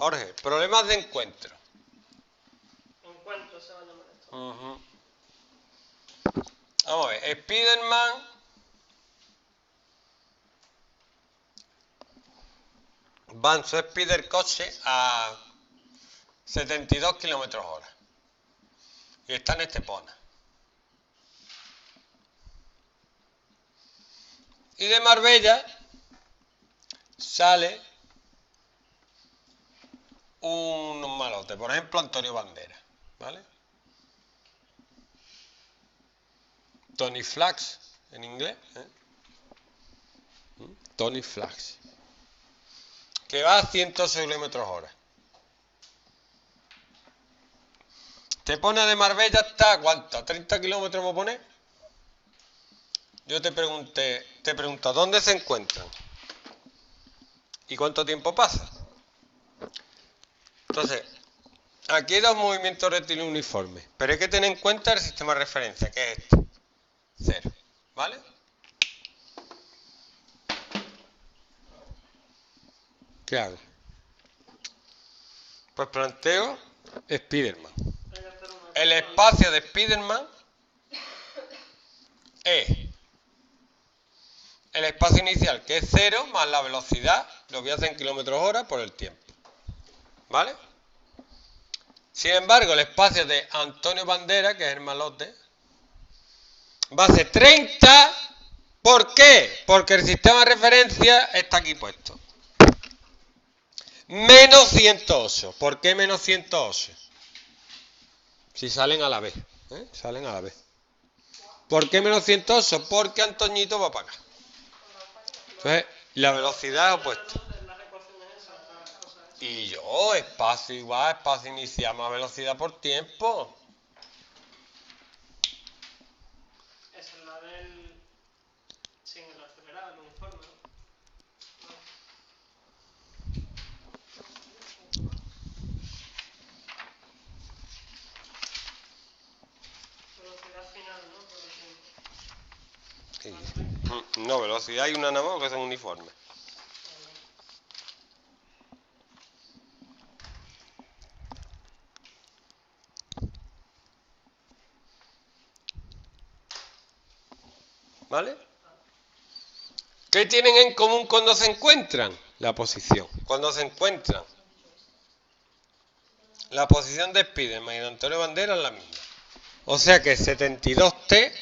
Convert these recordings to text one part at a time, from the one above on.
Jorge, problemas de encuentro. Encuentro se va a llamar esto. Vamos a ver, Spiderman va en su Spider coche a 72 kilómetros hora y está en Estepona. Y de Marbella sale un malote, por ejemplo Antonio Bandera, ¿vale? Tony Flax en inglés. ¿eh? ¿Mm? Tony Flax. Que va a 106 kilómetros hora. Te pone de Marbella hasta cuánto? ¿A 30 kilómetros me pone? Yo te pregunté, te pregunto, ¿dónde se encuentran? ¿Y cuánto tiempo pasa? Entonces, aquí hay dos movimientos rectilíneos uniformes, pero hay que tener en cuenta el sistema de referencia, que es este. Cero. ¿Vale? ¿Qué hago? Pues planteo Spiderman. El espacio de Spiderman es el espacio inicial, que es cero, más la velocidad, lo voy a hacer en kilómetros hora por el tiempo. ¿Vale? Sin embargo, el espacio de Antonio Bandera, que es el malote, va a ser 30. ¿Por qué? Porque el sistema de referencia está aquí puesto. Menos 108. ¿Por qué menos 108? Si salen a la vez. ¿eh? Salen a la vez. ¿Por qué menos 108? Porque Antoñito va para acá. Entonces, la velocidad es opuesta. Y yo, espacio igual, espacio inicial más velocidad por tiempo. Esa es la del. sin el acelerado, el uniforme. ¿no? Velocidad final, ¿no? Por ejemplo. Sí. No, velocidad hay una nada más que son uniformes. ¿Vale? ¿Qué tienen en común cuando se encuentran? La posición. Cuando se encuentran. La posición de Spiderman y de Antonio Bandera es la misma. O sea que 72T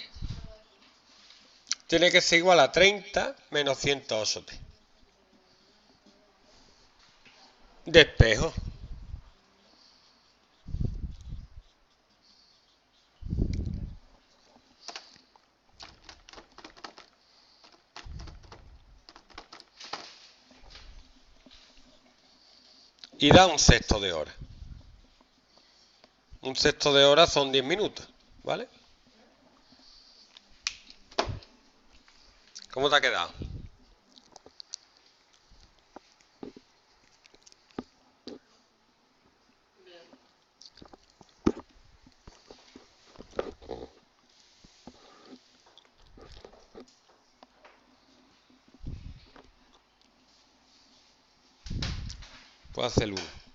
tiene que ser igual a 30 menos 108T. De Y da un sexto de hora. Un sexto de hora son 10 minutos, ¿vale? ¿Cómo te ha quedado? Puedo hacer uno.